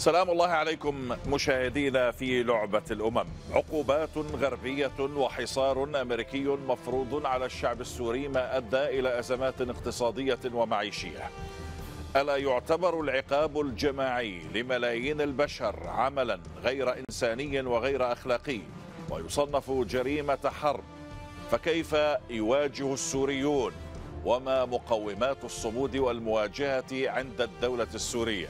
سلام الله عليكم مشاهدينا في لعبة الأمم. عقوبات غربية وحصار أمريكي مفروض على الشعب السوري ما أدى إلى أزمات اقتصادية ومعيشية. ألا يعتبر العقاب الجماعي لملايين البشر عملا غير إنساني وغير أخلاقي ويصنف جريمة حرب؟ فكيف يواجه السوريون وما مقومات الصمود والمواجهة عند الدولة السورية؟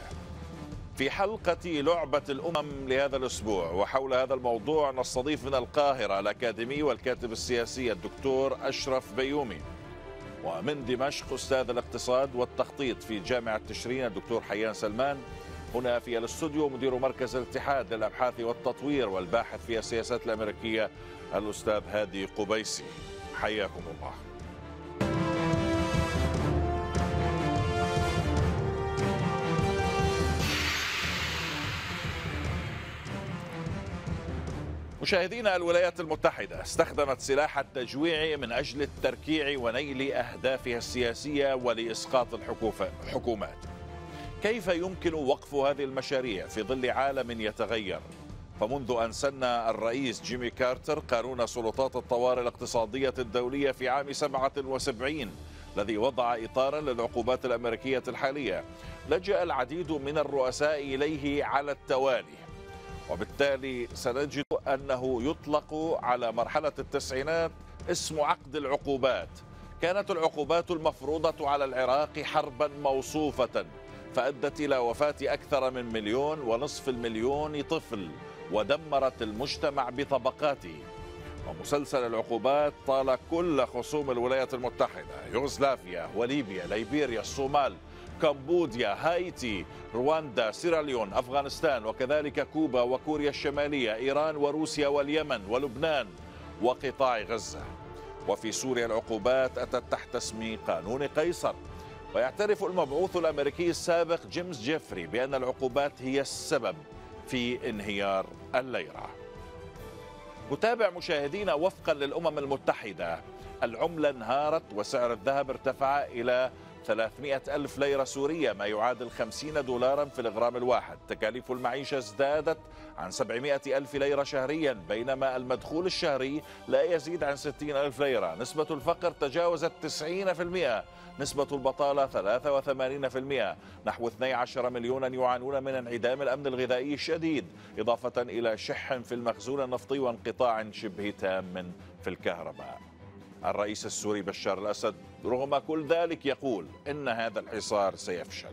في حلقة لعبة الأمم لهذا الأسبوع وحول هذا الموضوع نستضيف من القاهرة الأكاديمي والكاتب السياسي الدكتور أشرف بيومي ومن دمشق أستاذ الاقتصاد والتخطيط في جامعة تشرين الدكتور حيان سلمان هنا في الاستوديو مدير مركز الاتحاد للأبحاث والتطوير والباحث في السياسات الأمريكية الأستاذ هادي قبيسي. حياكم الله. مشاهدينا الولايات المتحدة استخدمت سلاح التجويع من أجل التركيع ونيل أهدافها السياسية ولإسقاط الحكومات. كيف يمكن وقف هذه المشاريع في ظل عالم يتغير؟ فمنذ أن سن الرئيس جيمي كارتر قانون سلطات الطوارئ الاقتصادية الدولية في عام 77 الذي وضع إطارا للعقوبات الأمريكية الحالية لجأ العديد من الرؤساء إليه على التوالي. وبالتالي سنجد أنه يطلق على مرحلة التسعينات اسم عقد العقوبات. كانت العقوبات المفروضة على العراق حربا موصوفة فأدت إلى وفاة أكثر من مليون ونصف المليون طفل ودمرت المجتمع بطبقاته. ومسلسل العقوبات طال كل خصوم الولايات المتحدة يوغوسلافيا وليبيا ليبيريا الصومال كمبوديا هايتي رواندا سيراليون أفغانستان وكذلك كوبا وكوريا الشمالية إيران وروسيا واليمن ولبنان وقطاع غزة. وفي سوريا العقوبات أتت تحت اسم قانون قيصر. ويعترف المبعوث الأمريكي السابق جيمس جيفري بأن العقوبات هي السبب في انهيار الليرة. نتابع مشاهدينا وفقا للأمم المتحدة. العملة انهارت وسعر الذهب ارتفع إلى 300 ألف ليرة سورية ما يعادل 50 دولارا في الغرام الواحد. تكاليف المعيشة ازدادت عن 700 ألف ليرة شهريا بينما المدخول الشهري لا يزيد عن 60 ألف ليرة. نسبة الفقر تجاوزت 90% نسبة البطالة 83% نحو 12 مليونا يعانون من انعدام الأمن الغذائي الشديد إضافة إلى شح في المخزون النفطي وانقطاع شبه تام في الكهرباء. الرئيس السوري بشار الأسد رغم كل ذلك يقول إن هذا الحصار سيفشل.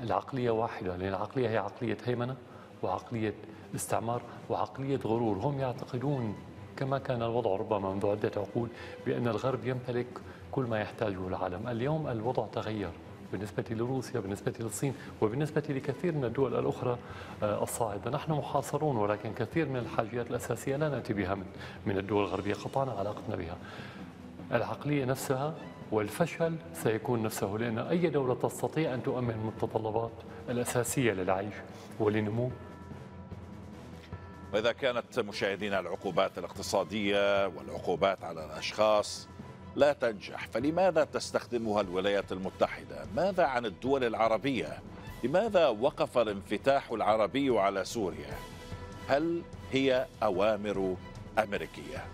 العقلية واحدة لأن العقلية هي عقلية هيمنة وعقلية استعمار وعقلية غرور. هم يعتقدون كما كان الوضع ربما منذ عدة عقول بأن الغرب يمتلك كل ما يحتاجه العالم. اليوم الوضع تغير. بالنسبة لروسيا بالنسبة للصين وبالنسبة لكثير من الدول الأخرى آه، الصاعدة. نحن محاصرون ولكن كثير من الحاجيات الأساسية لا نأتي بها من, من الدول الغربية. قطعنا علاقتنا بها. العقلية نفسها والفشل سيكون نفسه لأن أي دولة تستطيع أن تؤمن المتطلبات الأساسية للعيش وللنمو. وإذا كانت مشاهدينا العقوبات الاقتصادية والعقوبات على الأشخاص لا تنجح فلماذا تستخدمها الولايات المتحدة؟ ماذا عن الدول العربية؟ لماذا وقف الانفتاح العربي على سوريا؟ هل هي أوامر أمريكية؟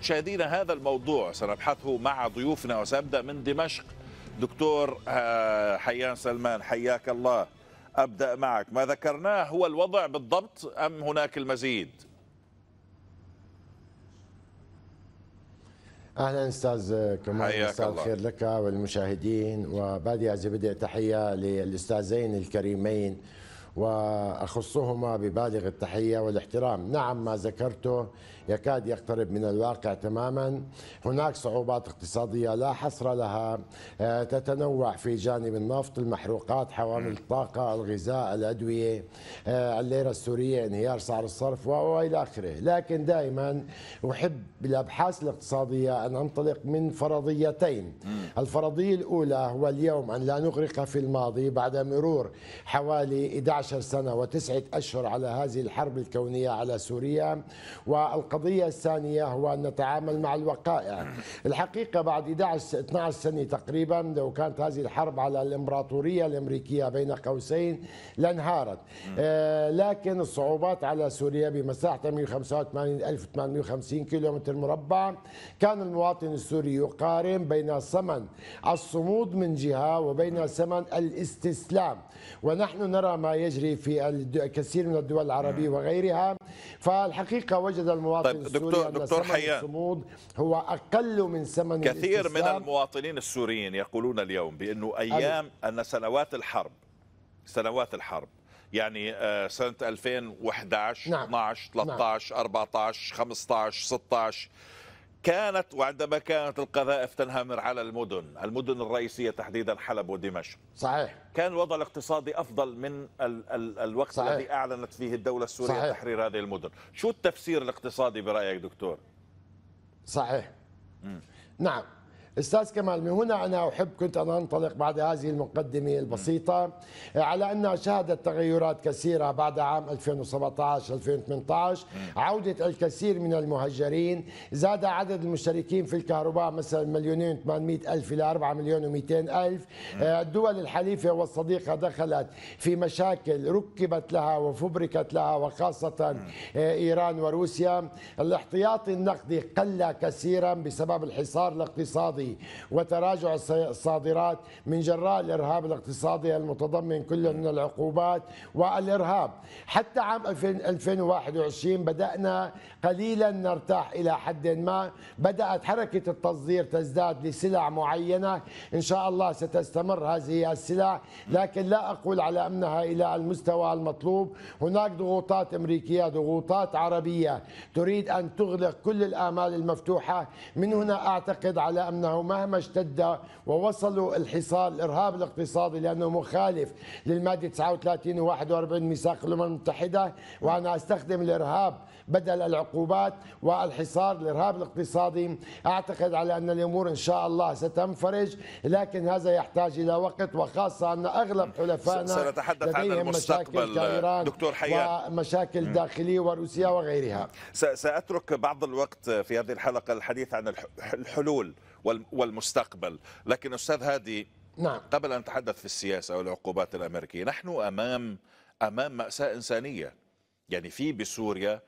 مشاهدينا هذا الموضوع سنبحثه مع ضيوفنا وسأبدأ من دمشق دكتور آه، حيان سلمان حياك الله أبدأ معك ما ذكرناه هو الوضع بالضبط أم هناك المزيد؟ أهلا أستاذ كمان مساء الخير لك والمشاهدين. وبادي از بدء تحيه للأستاذين الكريمين. وأخصهما ببالغ التحية والاحترام، نعم ما ذكرته يكاد يقترب من الواقع تماما. هناك صعوبات اقتصادية لا حصر لها آه، تتنوع في جانب النفط المحروقات حوامل الطاقة الغذاء الأدوية آه، الليرة السورية انهيار سعر الصرف وإلى آخره. لكن دائما أحب بالأبحاث الاقتصادية أن أنطلق من فرضيتين. الفرضية الأولى هو اليوم أن لا نغرق في الماضي بعد مرور حوالي 11 11 سنة وتسعة أشهر على هذه الحرب الكونية على سوريا. والقضية الثانية هو أن نتعامل مع الوقائع. الحقيقة بعد 11 12 سنة تقريبا لو كانت هذه الحرب على الإمبراطورية الأمريكية بين قوسين لانهارت. آه لكن الصعوبات على سوريا بمساحة 185850 كيلومتر مربع. كان المواطن السوري يقارن بين ثمن الصمود من جهة وبين ثمن الاستسلام. ونحن نرى ما يجري في كثير من الدول العربية وغيرها فالحقيقة وجد المواطن طيب السوري دكتور, أن دكتور ثمن حيان الصمود هو أقل من ثمن كثير. من المواطنين السوريين يقولون اليوم بأنه أيام أن سنوات الحرب سنوات الحرب يعني آه، سنة 2011 نعم. 12 13 نعم. 14 15 16 كانت وعندما كانت القذائف تنهمر على المدن المدن الرئيسية تحديدا حلب ودمشق صحيح كان الوضع الاقتصادي أفضل من ال ال الوقت صحيح. الذي أعلنت فيه الدولة السورية صحيح. تحرير هذه المدن شو التفسير الاقتصادي برأيك دكتور؟ صحيح م. نعم أستاذ كمال من هنا أنا أحب كنت ان أنطلق بعد هذه المقدمة البسيطة على أنها شهدت تغيرات كثيرة بعد عام 2017 2018 عودة الكثير من المهجرين زاد عدد المشتركين في الكهرباء مثلا مليونين 800 ألف إلى 4 مليون و200 ألف. الدول الحليفة والصديقة دخلت في مشاكل ركبت لها وفبركت لها وخاصة إيران وروسيا. الاحتياطي النقدي قل كثيرا بسبب الحصار الاقتصادي. الاقتصادي وتراجع الصادرات من جراء الإرهاب الاقتصادي المتضمن كل من العقوبات والإرهاب. حتى عام 2021 بدأنا قليلا نرتاح إلى حد ما. بدأت حركة التصدير تزداد لسلع معينة. إن شاء الله ستستمر هذه السلع. لكن لا أقول على أنها إلى المستوى المطلوب. هناك ضغوطات أمريكية ضغوطات عربية. تريد أن تغلق كل الآمال المفتوحة. من هنا أعتقد على أنه أنه مهما اشتد ووصلوا الحصار الإرهاب الاقتصادي لأنه مخالف للمادة 39 و 41 ميثاق الأمم المتحدة. وأنا أستخدم الإرهاب بدل العقوبات والحصار الإرهاب الاقتصادي. أعتقد على أن الأمور إن شاء الله ستنفرج لكن هذا يحتاج إلى وقت وخاصة أن أغلب حلفائنا سنتحدث عن المستقبل دكتور حيان. ومشاكل داخلية وروسيا وغيرها. سأترك بعض الوقت في هذه الحلقة الحديث عن الحلول والمستقبل. لكن أستاذ هادي نعم. قبل أن نتحدث في السياسة والعقوبات الأمريكية نحن أمام أمام مأساة إنسانية. يعني في بسوريا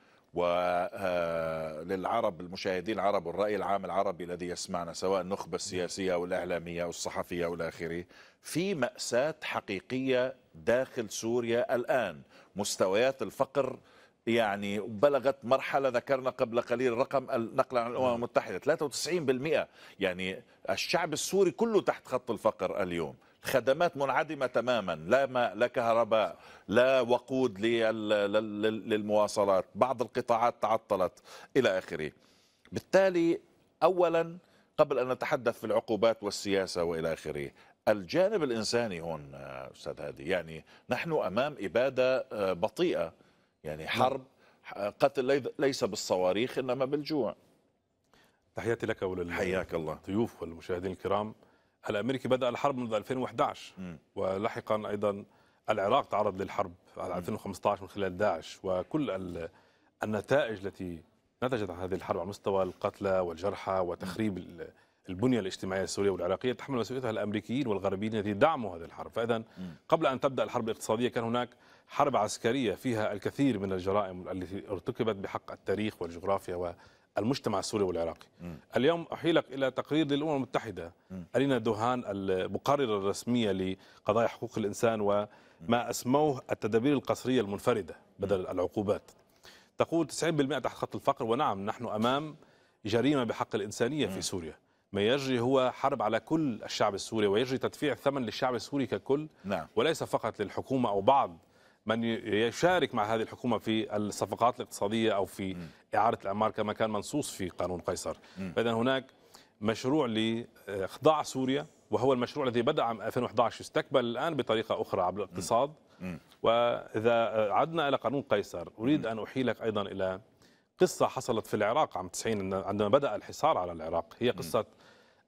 وللعرب المشاهدين العرب والرأي العام العربي الذي يسمعنا سواء النخبة السياسية أو الإعلامية أو الصحفية أو الآخري في مأساة حقيقية داخل سوريا الآن. مستويات الفقر يعني بلغت مرحلة ذكرنا قبل قليل رقم النقل عن الأمم المتحدة 93% يعني الشعب السوري كله تحت خط الفقر اليوم. خدمات منعدمة تماما لا ماء لا كهرباء لا وقود للمواصلات بعض القطاعات تعطلت إلى آخره. بالتالي أولا قبل أن نتحدث في العقوبات والسياسة وإلى آخره الجانب الإنساني هون أستاذ هادي يعني نحن أمام إبادة بطيئة يعني حرب قتل ليس بالصواريخ إنما بالجوع. تحياتي لك حياك الله. الضيوف والمشاهدين الكرام. الأمريكي بدأ الحرب منذ 2011 م. ولاحقا أيضا العراق تعرض للحرب 2015 من خلال داعش وكل النتائج التي نتجت عن هذه الحرب على مستوى القتلى والجرحى وتخريب البنية الاجتماعية السورية والعراقية تحمل مسؤوليتها الأمريكيين والغربيين الذين دعموا هذه الحرب، فاذا قبل أن تبدأ الحرب الاقتصادية كان هناك حرب عسكرية فيها الكثير من الجرائم التي ارتكبت بحق التاريخ والجغرافيا والمجتمع السوري والعراقي. م. اليوم أحيلك إلى تقرير للأمم المتحدة. ألينا دوهان المقررة الرسمية لقضايا حقوق الإنسان وما أسموه التدابير القصرية المنفردة بدل العقوبات. تقول 90% تحت خط الفقر ونعم نحن أمام جريمة بحق الإنسانية في سوريا. ما يجري هو حرب على كل الشعب السوري ويجري تدفيع ثمن للشعب السوري ككل. نعم. وليس فقط للحكومة أو بعض. من يشارك مع هذه الحكومة في الصفقات الاقتصادية أو في إعارة الأعمار كما كان منصوص في قانون قيصر. فإذا هناك مشروع لإخضاع سوريا وهو المشروع الذي بدأ عام 2011 يستكمل الآن بطريقة أخرى عبر الاقتصاد. وإذا عدنا إلى قانون قيصر أريد أن أحيلك أيضا إلى قصة حصلت في العراق عام 90 عندما بدأ الحصار على العراق. هي قصة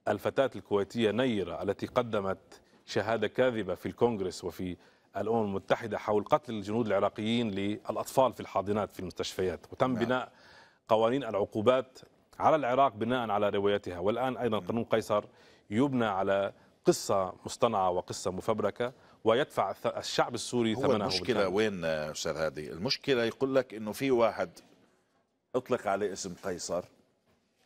الفتاة الكويتية نيرة التي قدمت شهادة كاذبة في الكونغرس وفي الأمم المتحدة حول قتل الجنود العراقيين للأطفال في الحاضنات في المستشفيات. وتم نعم. بناء قوانين العقوبات على العراق بناء على روايتها. والآن أيضا قانون قيصر يبنى على قصة مصطنعة وقصة مفبركة ويدفع الشعب السوري هو ثمنه المشكلة بالكامل. وين أستاذ هادي؟ المشكلة يقول لك إنه في واحد أطلق عليه اسم قيصر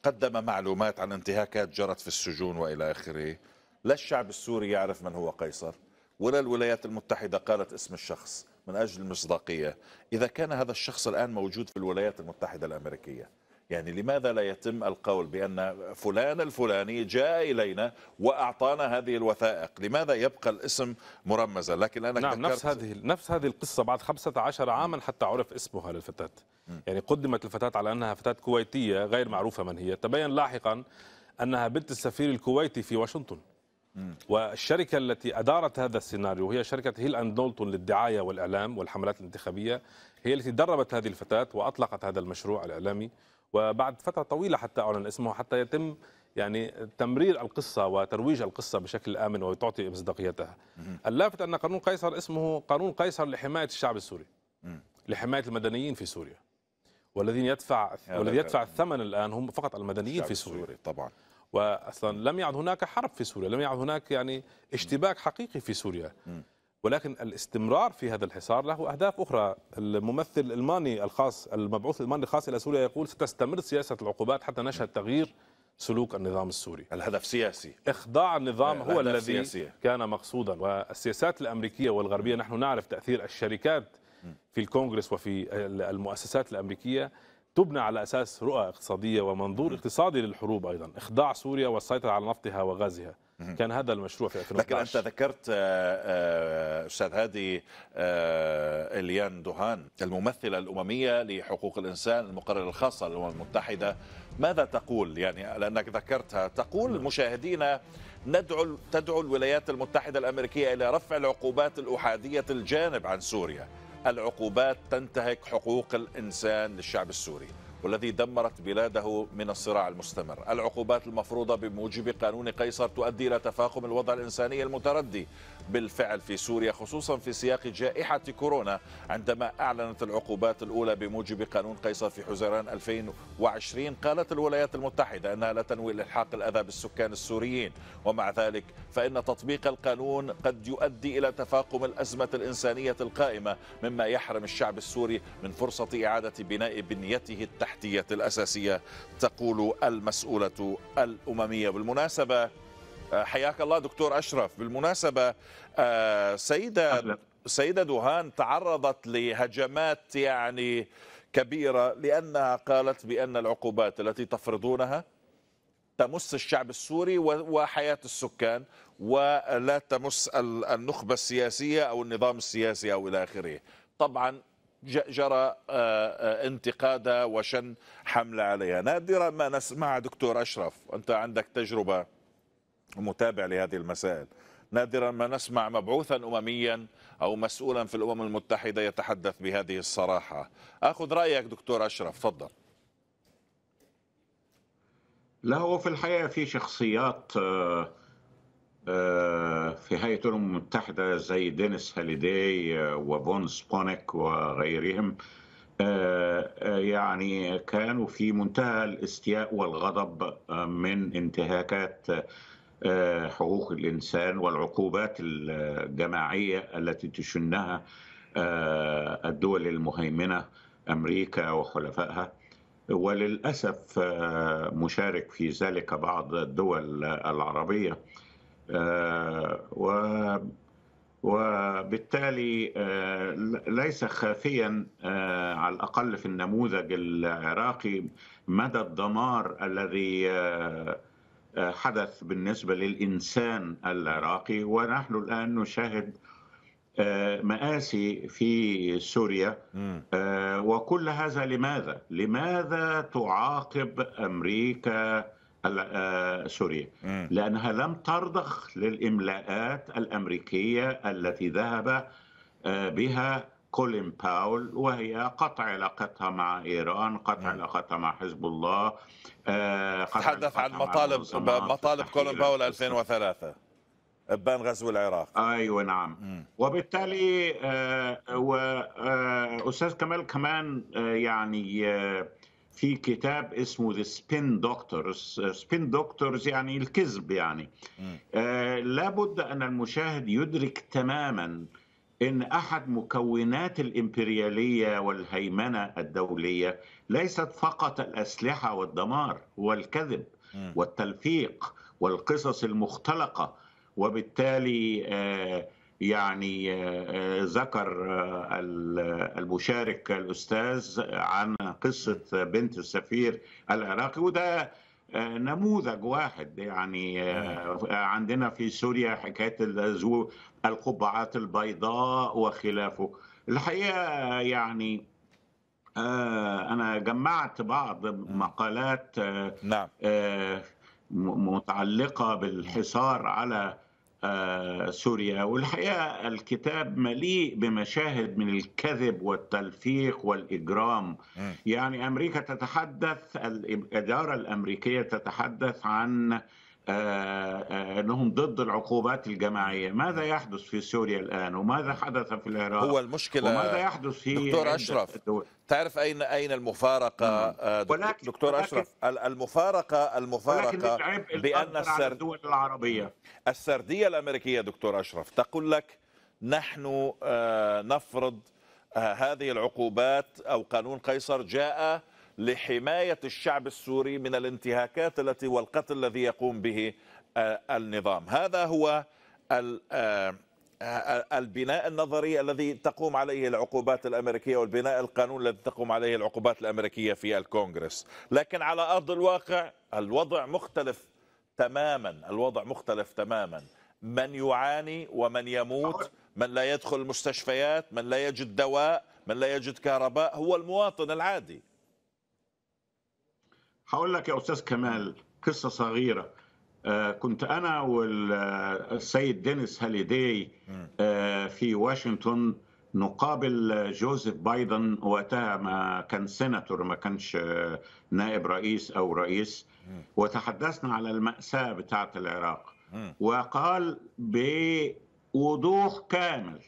قدم معلومات عن انتهاكات جرت في السجون وإلى آخره. لا الشعب السوري يعرف من هو قيصر. ولا الولايات المتحدة قالت اسم الشخص من أجل المصداقيه إذا كان هذا الشخص الآن موجود في الولايات المتحدة الأمريكية يعني لماذا لا يتم القول بأن فلان الفلاني جاء إلينا وأعطانا هذه الوثائق؟ لماذا يبقى الاسم مرمزا؟ لكن أنا نعم نفس هذه نفس هذه القصة بعد 15 عاما حتى عرف اسمها للفتاة. يعني قدمت الفتاة على أنها فتاة كويتية غير معروفة من هي. تبين لاحقا أنها بنت السفير الكويتي في واشنطن. والشركة التي أدارت هذا السيناريو هي شركة هيل أند نولتون للدعاية والإعلام والحملات الانتخابية. هي التي دربت هذه الفتاة وأطلقت هذا المشروع الإعلامي. وبعد فترة طويلة حتى أعلن اسمه حتى يتم يعني تمرير القصة وترويج القصة بشكل آمن وتعطي مصداقيتها. اللافت أن قانون قيصر اسمه قانون قيصر لحماية الشعب السوري. لحماية المدنيين في سوريا. والذين يدفع والذي يدفع الثمن الآن هم فقط المدنيين في سوريا. طبعا. واصلا لم يعد هناك حرب في سوريا لم يعد هناك يعني اشتباك حقيقي في سوريا. ولكن الاستمرار في هذا الحصار له أهداف أخرى، الممثل الألماني الخاص المبعوث الألماني الخاص إلى سوريا يقول ستستمر سياسة العقوبات حتى نشهد تغيير سلوك النظام السوري. الهدف سياسي. إخضاع النظام هو الذي سياسية. كان مقصودا. والسياسات الأمريكية والغربية نحن نعرف تأثير الشركات في الكونغرس وفي المؤسسات الأمريكية تبنى على أساس رؤى اقتصادية ومنظور اقتصادي للحروب أيضا. إخضاع سوريا والسيطرة على نفطها وغازها. كان هذا المشروع في 2012 لكن أنت ذكرت آه، آه، أستاذ هادي آه، إليان دوهان الممثلة الأممية لحقوق الإنسان المقرر الخاصة للأمم المتحدة. ماذا تقول؟ يعني لأنك ذكرتها. تقول مشاهدينا ندعو تدعو الولايات المتحدة الأمريكية إلى رفع العقوبات الأحادية الجانب عن سوريا. العقوبات تنتهك حقوق الإنسان للشعب السوري والذي دمرت بلاده من الصراع المستمر. العقوبات المفروضة بموجب قانون قيصر تؤدي إلى تفاقم الوضع الإنساني المتردي. بالفعل في سوريا خصوصا في سياق جائحة كورونا عندما أعلنت العقوبات الأولى بموجب قانون قيصر في حزيران 2020 قالت الولايات المتحدة أنها لا تنوي الإلحاق الأذى بالسكان السوريين. ومع ذلك فإن تطبيق القانون قد يؤدي إلى تفاقم الأزمة الإنسانية القائمة مما يحرم الشعب السوري من فرصة إعادة بناء بنيته التحتية الأساسية تقول المسؤولة الأممية. بالمناسبة حياك الله دكتور أشرف. بالمناسبة آه، سيدة سيدة دوهان تعرضت لهجمات يعني كبيرة لأنها قالت بأن العقوبات التي تفرضونها تمس الشعب السوري وحياة السكان ولا تمس النخبة السياسية أو النظام السياسي أو إلى آخره. طبعا جرى آه، آه، انتقادها وشن حملة عليها. نادرا ما نسمع دكتور أشرف أنت عندك تجربة؟ متابع لهذه المسائل. نادرا ما نسمع مبعوثا أمميا أو مسؤولا في الأمم المتحدة يتحدث بهذه الصراحة. أخذ رأيك دكتور أشرف تفضل. لا هو في الحقيقة في شخصيات آه، آه، في هيئة الأمم المتحدة زي دينيس هاليداي آه، وفون سبونيك وغيرهم يعني كانوا في منتهى الإستياء والغضب من انتهاكات حقوق الإنسان والعقوبات الجماعية التي تشنها آه، الدول المهيمنة أمريكا وحلفائها. وللأسف آه، مشارك في ذلك بعض الدول العربية. وبالتالي ليس خافيا على الأقل في النموذج العراقي مدى الدمار الذي حدث بالنسبة للإنسان العراقي ونحن الآن نشاهد آه، مآسي في سوريا آه، وكل هذا لماذا؟ لماذا تعاقب أمريكا آه، سوريا؟ لأنها لم ترضخ للإملاءات الأمريكية التي ذهب بها كولين باول وهي قطع علاقتها مع إيران، قطع علاقتها مع حزب الله تحدث عن مطالب مطالب كولين باول 2003 ابان غزو العراق. أيوه نعم. م. وبالتالي آه واستاذ كمال كمان آه يعني آه في كتاب اسمه The Spin Doctors spin doctors يعني الكذب يعني. آه لابد أن المشاهد يدرك تماما إن أحد مكونات الإمبريالية والهيمنة الدولية ليست فقط الأسلحة والدمار والكذب والتلفيق والقصص المختلقة وبالتالي آه يعني ذكر المشارك الأستاذ عن قصة بنت السفير العراقي وده نموذج واحد يعني عندنا في سوريا حكاية القبعات البيضاء وخلافه. الحقيقة يعني أنا جمعت بعض مقالات نعم. متعلقة بالحصار على سوريا والحقيقة الكتاب مليء بمشاهد من الكذب والتلفيق والإجرام. يعني أمريكا تتحدث الإدارة الأمريكية تتحدث عن انهم ضد العقوبات الجماعية، ماذا يحدث في سوريا الآن؟ وماذا حدث في العراق؟ هو المشكلة وماذا يحدث في دكتور أشرف الدول. تعرف اين أين المفارقة؟ ولكن دكتور ولكن أشرف المفارقه المفارقة بأن السر... الدول العربية. السردية الأمريكية دكتور أشرف تقول لك نحن نفرض هذه العقوبات أو قانون قيصر جاء لحماية الشعب السوري من الانتهاكات التي والقتل الذي يقوم به النظام. هذا هو البناء النظري الذي تقوم عليه العقوبات الأمريكية والبناء القانون الذي تقوم عليه العقوبات الأمريكية في الكونغرس. لكن على أرض الواقع الوضع مختلف تماما الوضع مختلف تماما. من يعاني ومن يموت من لا يدخل المستشفيات من لا يجد دواء من لا يجد كهرباء هو المواطن العادي. هقول لك يا أستاذ كمال قصة صغيرة. آه كنت أنا والسيد دينيس هاليداي آه في واشنطن نقابل جوزيف بايدن وقتها ما كان سيناتور ما كانش نائب رئيس أو رئيس. وتحدثنا على المأساة بتاعة العراق. وقال بوضوح كامل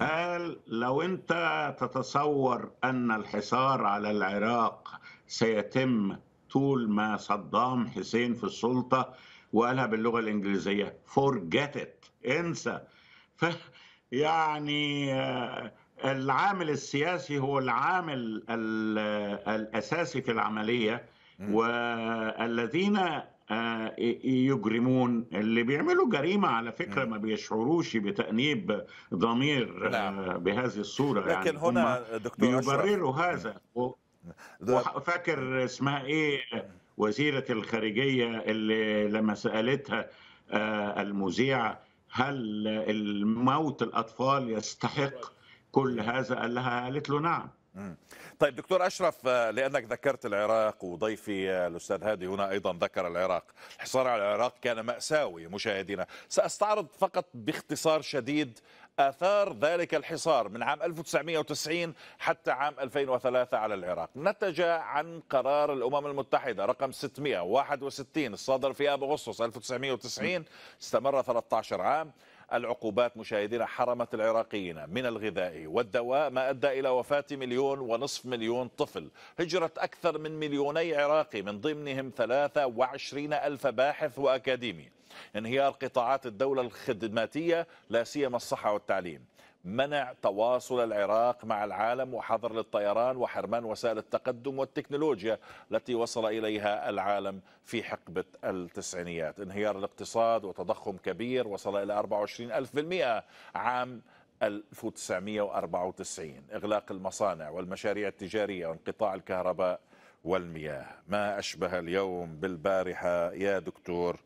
قال لو أنت تتصور أن الحصار على العراق سيتم طول ما صدام حسين في السلطة وقالها باللغة الإنجليزية forget it. انسى. ف يعني العامل السياسي هو العامل الأساسي في العملية والذين يجرمون. اللي بيعملوا جريمة على فكرة ما بيشعروش بتأنيب ضمير نعم. بهذه الصورة لكن يعني هنا دكتور بيبرروا هذا. فاكر اسمها إيه؟ وزيرة الخارجية اللي لما سألتها المذيعة هل الموت الأطفال يستحق كل هذا؟ قال لها قالت له نعم. طيب دكتور أشرف لأنك ذكرت العراق وضيفي الأستاذ هادي هنا أيضا ذكر العراق. الحصار على العراق كان مأساوي مشاهدينا. سأستعرض فقط باختصار شديد آثار ذلك الحصار من عام 1990 حتى عام 2003 على العراق. نتج عن قرار الأمم المتحدة رقم 661 الصادر في آب أغسطس 1990 استمر 13 عام. العقوبات مشاهدينا حرمت العراقيين من الغذاء والدواء ما أدى إلى وفاة مليون ونصف مليون طفل. هجرة أكثر من مليوني عراقي من ضمنهم 23 ألف باحث وأكاديمي. انهيار قطاعات الدولة الخدماتية لا سيما الصحة والتعليم. منع تواصل العراق مع العالم وحظر للطيران وحرمان وسائل التقدم والتكنولوجيا التي وصل إليها العالم في حقبة التسعينيات. انهيار الاقتصاد وتضخم كبير وصل إلى 24 ألف بالمئة عام 1994 إغلاق المصانع والمشاريع التجارية وانقطاع الكهرباء والمياه. ما أشبه اليوم بالبارحة يا دكتور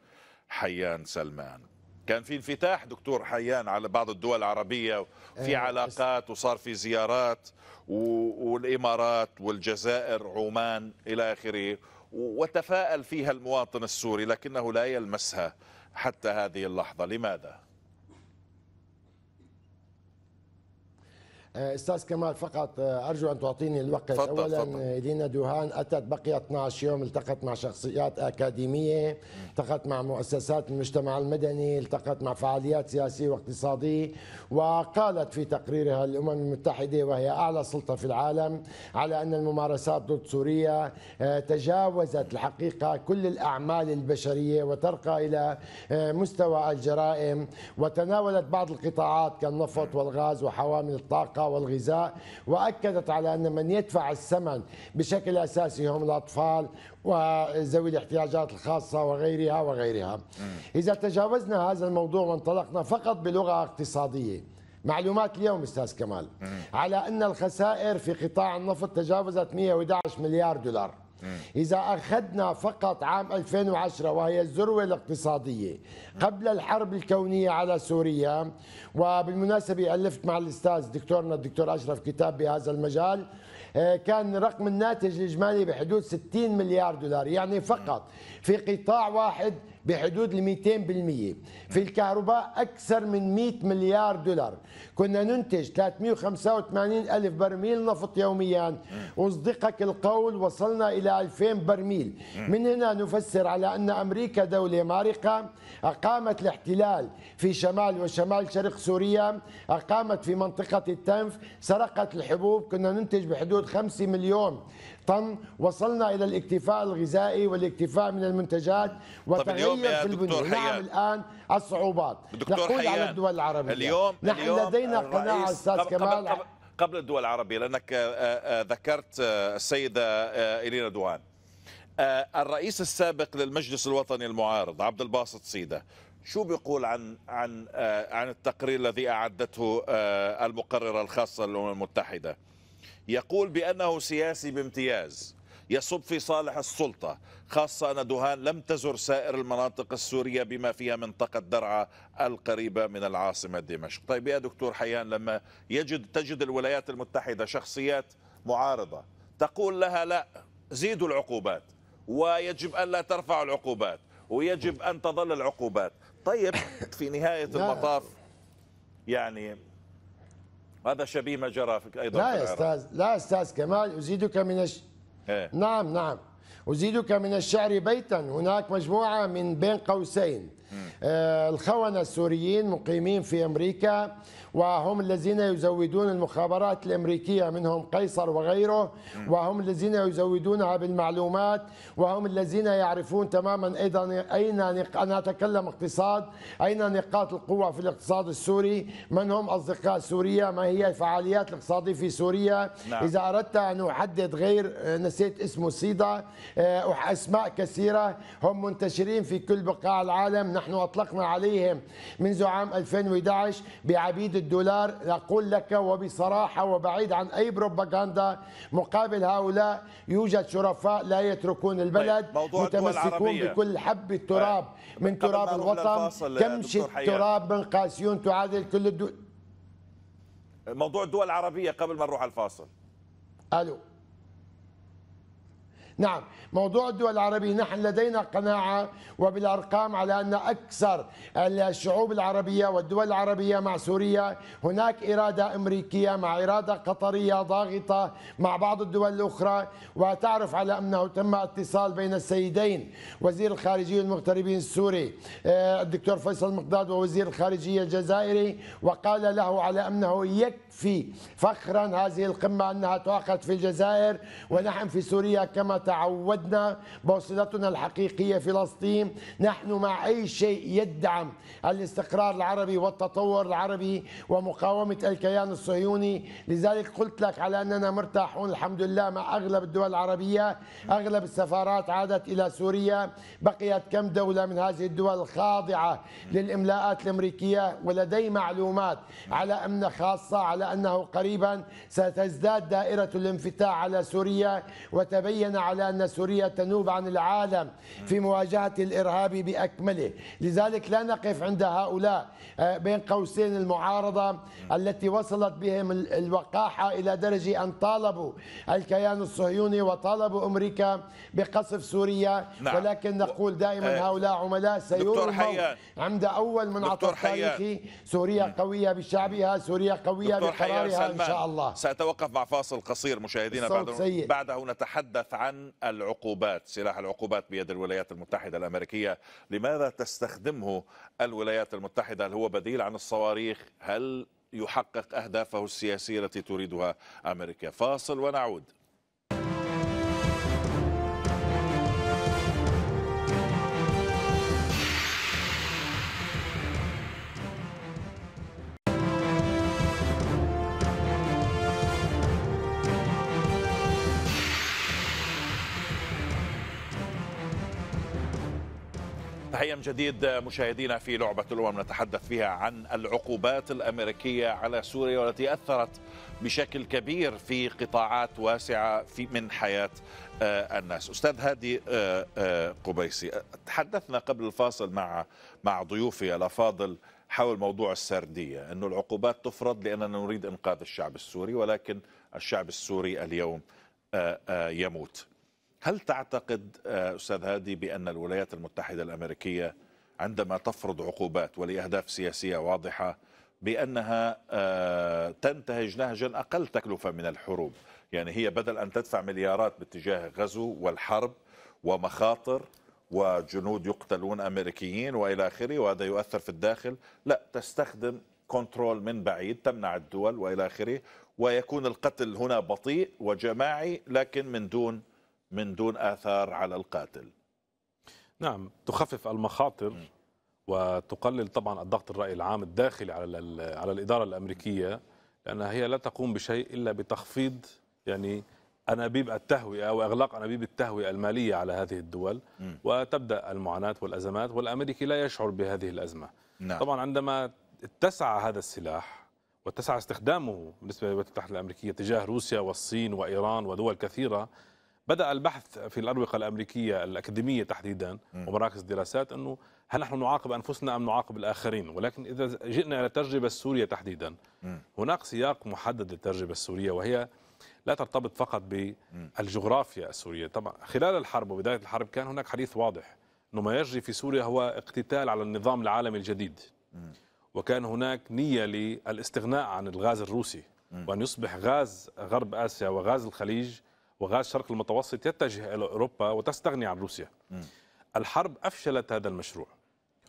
حيان سلمان كان في انفتاح دكتور حيان على بعض الدول العربية في علاقات وصار في زيارات والإمارات والجزائر عمان إلى آخره وتفاءل فيها المواطن السوري لكنه لا يلمسها حتى هذه اللحظة لماذا؟ أستاذ كمال فقط آه، أرجو أن تعطيني الوقت فضل اولا فضل. لينا دوهان أتت بقي 12 يوم التقت مع شخصيات أكاديمية التقت مع مؤسسات المجتمع المدني التقت مع فعاليات سياسية واقتصادية وقالت في تقريرها الامم المتحدة وهي أعلى سلطة في العالم على أن الممارسات ضد سوريا آه، تجاوزت الحقيقة كل الأعمال البشرية وترقى إلى مستوى الجرائم وتناولت بعض القطاعات كالنفط والغاز وحوامل الطاقة والغذاء وأكدت على أن من يدفع الثمن بشكل أساسي هم الأطفال وذوي الاحتياجات الخاصة وغيرها وغيرها. إذا تجاوزنا هذا الموضوع وانطلقنا فقط بلغة اقتصادية. معلومات اليوم أستاذ كمال. على أن الخسائر في قطاع النفط تجاوزت 111 مليار دولار. إذا أخذنا فقط عام 2010 وهي الذروة الاقتصادية قبل الحرب الكونية على سوريا وبالمناسبة ألفت مع الأستاذ دكتورنا الدكتور أشرف كتاب بهذا المجال آه، كان رقم الناتج الإجمالي بحدود 60 مليار دولار يعني فقط في قطاع واحد بحدود ال 200% في الكهرباء أكثر من 100 مليار دولار. كنا ننتج 385 ألف برميل نفط يوميا. وصدقك القول وصلنا إلى 2000 برميل. من هنا نفسر على أن أمريكا دولة مارقة. أقامت الاحتلال في شمال وشمال شرق سوريا. أقامت في منطقة التنف. سرقت الحبوب. كنا ننتج بحدود 5 مليون طن وصلنا إلى الاكتفاء الغذائي والاكتفاء من المنتجات وتغير في البنية نعم الآن الصعوبات. نقول حيان. على الدول العربية. اليوم نحن اليوم لدينا قناعة أستاذ قبل كمال. قبل, قبل الدول العربية لأنك آه، آه، ذكرت آه، السيدة إلينا دوان. الرئيس السابق للمجلس الوطني المعارض عبد الباسط سيدة شو بيقول عن عن عن التقرير الذي أعدته المقررة الخاصة للأمم المتحدة؟ يقول بأنه سياسي بامتياز يصب في صالح السلطة خاصة أن دهان لم تزر سائر المناطق السورية بما فيها منطقة درعا القريبة من العاصمة دمشق. طيب يا دكتور حيان لما يجد تجد الولايات المتحدة شخصيات معارضة تقول لها لا زيدوا العقوبات ويجب أن لا ترفعوا العقوبات ويجب أن تظل العقوبات. طيب في نهاية المطاف يعني هذا شبيه ما جرى في أيضا لا يا أستاذ لا أستاذ كمال أزيدك من الش... إيه؟ نعم نعم. أزيدك من الشعر بيتا. هناك مجموعة من بين قوسين. آه الخونة السوريين مقيمين في أمريكا وهم الذين يزودون المخابرات الأمريكية منهم قيصر وغيره وهم الذين يزودونها بالمعلومات وهم الذين يعرفون تماما أيضا أين أنا أتكلم اقتصاد أين نقاط القوة في الاقتصاد السوري من هم أصدقاء سوريا ما هي الفعاليات الاقتصاديه في سوريا. نعم. إذا أردت أن أحدد غير نسيت اسمه سيدا آه، أسماء كثيرة هم منتشرين في كل بقاع العالم. نحن أطلقنا عليهم منذ عام 2011 بعبيد الدولار. أقول لك وبصراحة وبعيد عن أي بروباغندا مقابل هؤلاء يوجد شرفاء لا يتركون البلد طيب، متمسكون بكل حبة تراب طيب، من تراب الوطن. كمشة تراب من قاسيون تعادل كل الدول موضوع الدول العربية قبل ما نروح على الفاصل. ألو. نعم موضوع الدول العربية نحن لدينا قناعة وبالأرقام على أن أكثر الشعوب العربية والدول العربية مع سوريا هناك إرادة أمريكية مع إرادة قطرية ضاغطة مع بعض الدول الأخرى. وتعرف على أنه تم اتصال بين السيدين وزير الخارجية المغتربين السوري آه، الدكتور فيصل مقداد ووزير الخارجية الجزائري. وقال له على أنه يكفي فخرا هذه القمة أنها تعقد في الجزائر ونحن في سوريا كما تعودنا بوصلتنا الحقيقية فلسطين. نحن مع أي شيء يدعم الاستقرار العربي والتطور العربي ومقاومة الكيان الصهيوني. لذلك قلت لك على أننا مرتاحون الحمد لله مع أغلب الدول العربية. أغلب السفارات عادت إلى سوريا. بقيت كم دولة من هذه الدول الخاضعة للإملاءات الأمريكية. ولدي معلومات على أمن خاصة على أنه قريبا ستزداد دائرة الانفتاح على سوريا. وتبين على على أن سوريا تنوب عن العالم في مواجهة الإرهاب بأكمله. لذلك لا نقف عند هؤلاء آه، بين قوسين المعارضة التي وصلت بهم الوقاحة إلى درجة أن طالبوا الكيان الصهيوني وطالبوا أمريكا بقصف سوريا. نعم. ولكن نقول دائما آه، هؤلاء عملاء سيرموا عند أول منعطف تاريخي. سوريا قوية بشعبها سوريا قوية بقرارها إن شاء الله. سأتوقف مع فاصل قصير مشاهدينا بعد بعده نتحدث عن العقوبات سلاح العقوبات بيد الولايات المتحدة الأمريكية. لماذا تستخدمه الولايات المتحدة؟ هل هو بديل عن الصواريخ؟ هل يحقق أهدافه السياسية التي تريدها أمريكا؟ فاصل ونعود. تحية من جديد مشاهدينا في لعبة الأمم نتحدث فيها عن العقوبات الأمريكية على سوريا والتي أثرت بشكل كبير في قطاعات واسعة في من حياة آه، الناس. أستاذ هادي آه، آه، قبيسي تحدثنا قبل الفاصل مع مع ضيوفي الأفاضل حول موضوع السردية أن العقوبات تفرض لأننا نريد إنقاذ الشعب السوري ولكن الشعب السوري اليوم يموت. هل تعتقد آه، أستاذ هادي بأن الولايات المتحدة الأمريكية عندما تفرض عقوبات ولأهداف سياسية واضحة بأنها آه، تنتهج نهجا أقل تكلفة من الحروب، يعني هي بدل أن تدفع مليارات باتجاه غزو والحرب ومخاطر وجنود يقتلون أمريكيين وإلى آخره وهذا يؤثر في الداخل، لا تستخدم كنترول من بعيد تمنع الدول وإلى آخره ويكون القتل هنا بطيء وجماعي لكن من دون من دون آثار على القاتل نعم تخفف المخاطر وتقلل طبعا الضغط الرأي العام الداخلي على على الإدارة الأمريكية لأنها هي لا تقوم بشيء إلا بتخفيض يعني أنابيب التهوية أو إغلاق أنابيب التهوية المالية على هذه الدول م. وتبدأ المعاناة والأزمات والأمريكي لا يشعر بهذه الأزمة نعم. طبعا عندما اتسع هذا السلاح واتسع استخدامه بالنسبة للولايات المتحدة الأمريكية تجاه روسيا والصين وإيران ودول كثيرة بدأ البحث في الأروقة الأمريكية الأكاديمية تحديدا ومراكز الدراسات أنه هل نحن نعاقب أنفسنا أم نعاقب الآخرين؟ ولكن إذا جئنا إلى التجربة السورية تحديدا هناك سياق محدد للتجربة السورية وهي لا ترتبط فقط بالجغرافيا السورية. طبعا خلال الحرب وبداية الحرب كان هناك حديث واضح أنه ما يجري في سوريا هو اقتتال على النظام العالمي الجديد. وكان هناك نية للاستغناء عن الغاز الروسي وأن يصبح غاز غرب آسيا وغاز الخليج وغاز الشرق المتوسط يتجه إلى أوروبا وتستغني عن روسيا. م. الحرب أفشلت هذا المشروع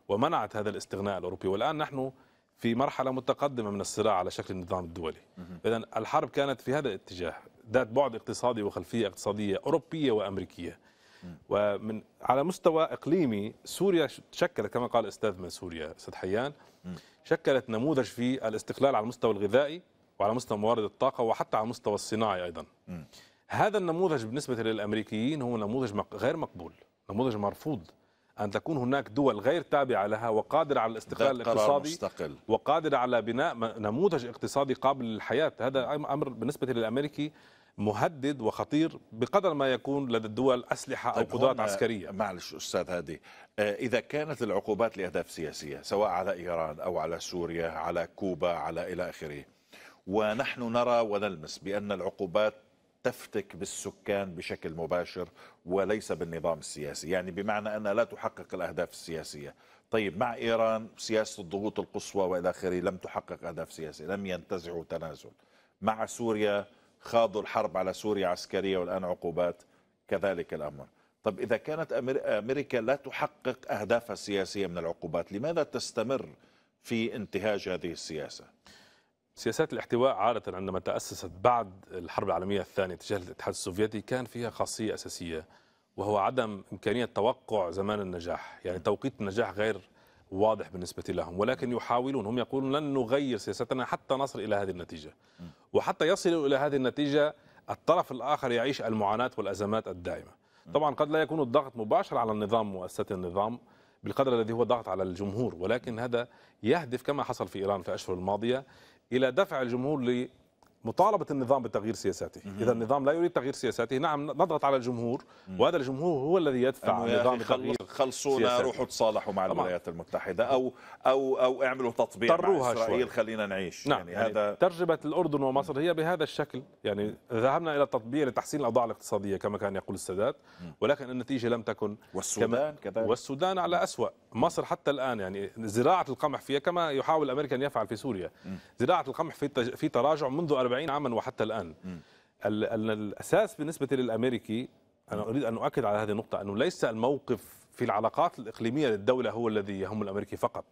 ومنعت هذا الاستغناء الأوروبي. والآن نحن في مرحلة متقدمة من الصراع على شكل النظام الدولي. إذا الحرب كانت في هذا الاتجاه ذات بعد اقتصادي وخلفية اقتصادية أوروبية وأمريكية. ومن على مستوى إقليمي سوريا شكلت كما قال الأستاذ من سوريا أستاذ حيان شكلت نموذج في الاستقلال على المستوى الغذائي وعلى مستوى موارد الطاقة وحتى على المستوى الصناعي أيضا. هذا النموذج بالنسبة للأمريكيين هو نموذج غير مقبول نموذج مرفوض. أن تكون هناك دول غير تابعة لها وقادرة على الاستقلال الاقتصادي مستقل. وقادرة على بناء نموذج اقتصادي قابل للحياة. هذا أمر بالنسبة للأمريكي مهدد وخطير بقدر ما يكون لدى الدول أسلحة طيب أو قدرات عسكرية. معلش أستاذ هادي آه، إذا كانت العقوبات لأهداف سياسية سواء على إيران أو على سوريا على كوبا على إلى آخره ونحن نرى ونلمس بأن العقوبات تفتك بالسكان بشكل مباشر وليس بالنظام السياسي. يعني بمعنى أنها لا تحقق الأهداف السياسية. طيب مع إيران سياسة الضغوط القصوى وإلى آخره لم تحقق أهداف سياسية لم ينتزعوا تنازل. مع سوريا خاضوا الحرب على سوريا عسكرية والآن عقوبات كذلك الأمر. طب إذا كانت أمريكا لا تحقق أهدافها السياسية من العقوبات لماذا تستمر في انتهاج هذه السياسة؟ سياسات الاحتواء عادة عندما تأسست بعد الحرب العالمية الثانية تجاه الاتحاد السوفيتي كان فيها خاصية أساسية وهو عدم إمكانية توقع زمان النجاح يعني توقيت النجاح غير واضح بالنسبة لهم ولكن يحاولون هم يقولون لن نغير سياستنا حتى نصل إلى هذه النتيجة. وحتى يصلوا إلى هذه النتيجة الطرف الآخر يعيش المعاناة والأزمات الدائمة. طبعا قد لا يكون الضغط مباشر على النظام مؤسسات النظام بالقدر الذي هو ضغط على الجمهور ولكن هذا يهدف كما حصل في إيران في الأشهر الماضية إلى دفع الجمهور مطالبة النظام بتغيير سياساته. إذا النظام لا يريد تغيير سياساته. نعم نضغط على الجمهور وهذا الجمهور هو الذي يدفع النظام بتغيير خلصونا روحوا تصالحوا مع. الولايات المتحدة أو أو أو اعملوا تطبيق مع إسرائيل شوي. خلينا نعيش. نعم يعني, يعني هذا ترجمة الأردن ومصر هي بهذا الشكل. يعني ذهبنا إلى التطبيق لتحسين الأوضاع الاقتصادية كما كان يقول السادات ولكن النتيجة لم تكن والسودان كذلك. والسودان على أسوأ. مصر حتى الآن يعني زراعة القمح فيها كما يحاول أمريكا أن يفعل في سوريا. زراعة القمح في في تراجع منذ 40 عاما وحتى الآن. الأساس بالنسبة للأمريكي أنا أريد أن أؤكد على هذه النقطة أنه ليس الموقف في العلاقات الإقليمية للدولة هو الذي يهم الأمريكي فقط.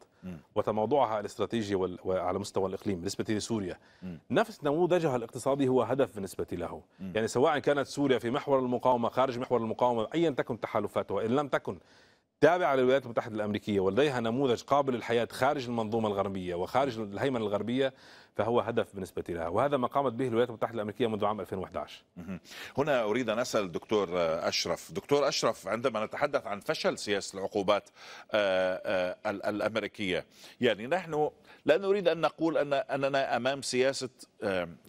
وتموضعها الاستراتيجي وعلى مستوى الإقليم بالنسبة لسوريا. نفس نموذجها الإقتصادي هو هدف بالنسبة له. يعني سواء كانت سوريا في محور المقاومة خارج محور المقاومة أيا تكن تحالفاتها إن لم تكن تابعة للولايات المتحدة الأمريكية ولديها نموذج قابل للحياة خارج المنظومة الغربية وخارج الهيمنة الغربية فهو هدف بالنسبة لها وهذا ما قامت به الولايات المتحدة الأمريكية منذ عام 2011 هنا أريد أن أسأل دكتور أشرف. دكتور أشرف عندما نتحدث عن فشل سياسة العقوبات آه، آه، الأمريكية يعني نحن لا نريد أن نقول أن أننا أمام سياسة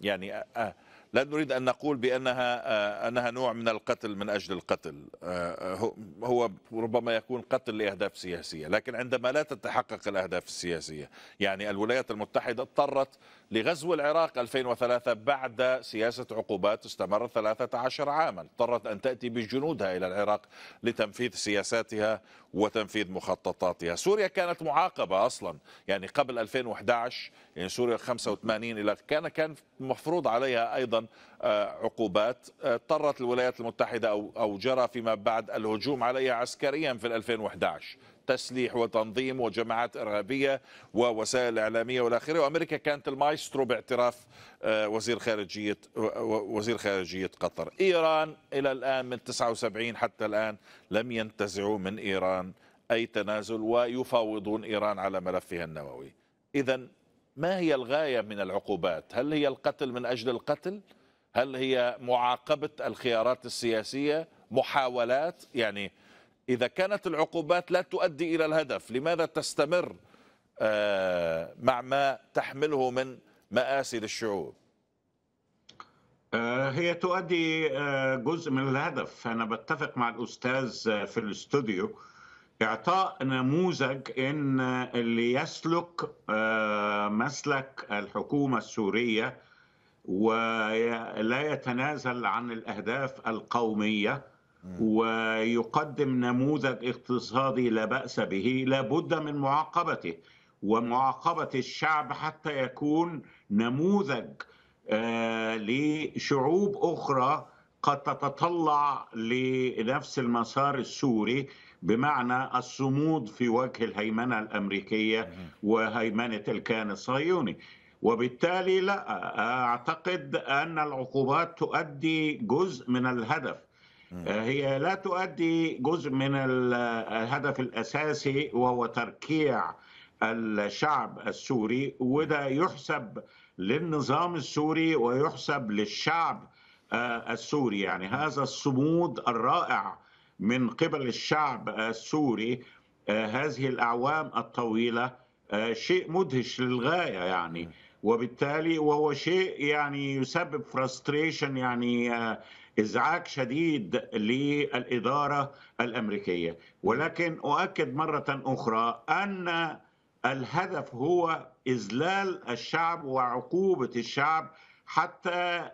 يعني لا نريد أن نقول بأنها آه، أنها نوع من القتل من أجل القتل. آه، هو ربما يكون قتل لأهداف سياسية لكن عندما لا تتحقق الأهداف السياسية يعني الولايات المتحدة اضطرت لغزو العراق 2003 بعد سياسة عقوبات استمرت 13 عاما. اضطرت أن تأتي بجنودها إلى العراق لتنفيذ سياساتها وتنفيذ مخططاتها. سوريا كانت معاقبة أصلا يعني قبل 2011 يعني سوريا 85 إلى كان كان مفروض عليها أيضا آه، عقوبات. آه، اضطرت الولايات المتحدة أو أو جرى فيما بعد الهجوم عليها عسكريا في 2011 تسليح وتنظيم وجماعات إرهابية ووسائل إعلامية والآخرة وأمريكا كانت المايسترو باعتراف آه، وزير خارجية وزير خارجية قطر. إيران إلى الآن من 79 حتى الآن لم ينتزعوا من إيران أي تنازل ويفاوضون إيران على ملفها النووي. إذا ما هي الغاية من العقوبات؟ هل هي القتل من أجل القتل؟ هل هي معاقبة الخيارات السياسية؟ محاولات؟ يعني إذا كانت العقوبات لا تؤدي إلى الهدف لماذا تستمر آه، مع ما تحمله من مآسي للشعوب؟ آه، هي تؤدي آه، جزء من الهدف. أنا بتفق مع الأستاذ في الاستوديو. إعطاء نموذج إن اللي يسلك مسلك الحكومة السورية ولا يتنازل عن الأهداف القومية ويقدم نموذج اقتصادي لا بأس به لابد من معاقبته. ومعاقبة الشعب حتى يكون نموذج آه، لشعوب أخرى قد تتطلع لنفس المسار السوري بمعنى الصمود في وجه الهيمنة الأمريكية وهيمنة الكيان الصهيوني. وبالتالي لا أعتقد أن العقوبات تؤدي جزء من الهدف. هي لا تؤدي جزء من الهدف الأساسي وهو تركيع الشعب السوري وده يحسب للنظام السوري ويحسب للشعب آه، السوري. يعني هذا الصمود الرائع من قبل الشعب السوري آه، هذه الأعوام الطويلة آه، شيء مدهش للغاية يعني. وبالتالي وهو شيء يعني يسبب frustration يعني آه، إزعاج شديد للإدارة الأمريكية. ولكن أؤكد مرة أخرى أن الهدف هو إذلال الشعب وعقوبة الشعب حتى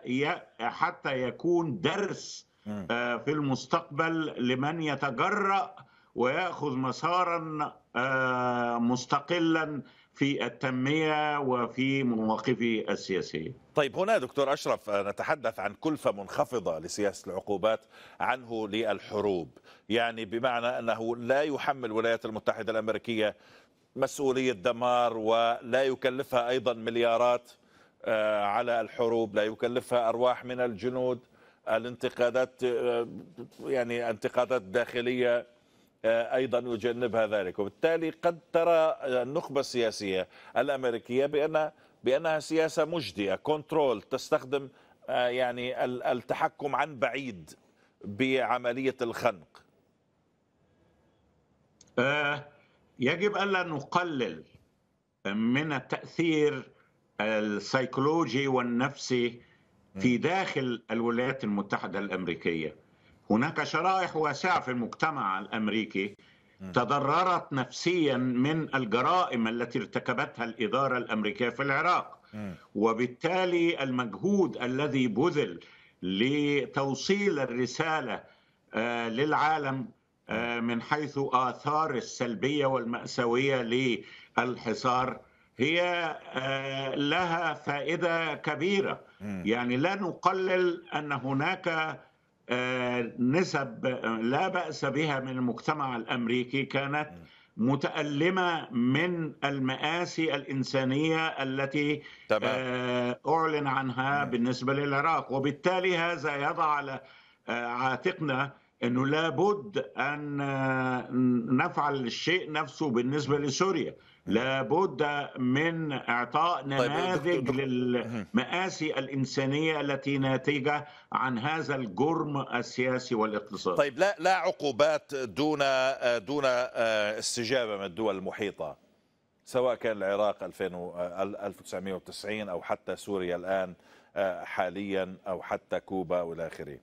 حتى يكون درس آه، في المستقبل لمن يتجرأ ويأخذ مسارا آه، مستقلا في التنمية وفي مواقفه السياسية. طيب هنا دكتور أشرف نتحدث عن كلفة منخفضة لسياسة العقوبات عنه للحروب. يعني بمعنى أنه لا يحمل الولايات المتحدة الأمريكية مسؤولية دمار ولا يكلفها أيضا مليارات آه، على الحروب لا يكلفها أرواح من الجنود الانتقادات آه، يعني انتقادات داخلية آه، أيضا يجنبها ذلك. وبالتالي قد ترى النخبة السياسية الأمريكية بان بأنها سياسة مجديه كنترول تستخدم آه، يعني التحكم عن بعيد بعملية الخنق. آه، يجب ألا نقلل من التاثير السيكولوجي والنفسي في داخل الولايات المتحدة الأمريكية. هناك شرائح واسعة في المجتمع الأمريكي تضررت نفسيا من الجرائم التي ارتكبتها الإدارة الأمريكية في العراق. وبالتالي المجهود الذي بذل لتوصيل الرسالة آه، للعالم آه، من حيث آثار السلبية والمأساوية للحصار هي آه، لها فائدة كبيرة. يعني لا نقلل أن هناك نسب لا بأس بها من المجتمع الأمريكي كانت متألمة من المآسي الإنسانية التي تمام. أعلن عنها بالنسبة للعراق. وبالتالي هذا يضع على عاتقنا إنه لابد أن نفعل الشيء نفسه بالنسبة لسوريا. لابد من إعطاء طيب، نماذج طيب للمآسي الإنسانية التي ناتجة عن هذا الجرم السياسي والاقتصادي. طيب لا لا عقوبات دون دون استجابة من الدول المحيطة سواء كان العراق 1990 أو حتى سوريا الآن حاليا أو حتى كوبا والى آخره.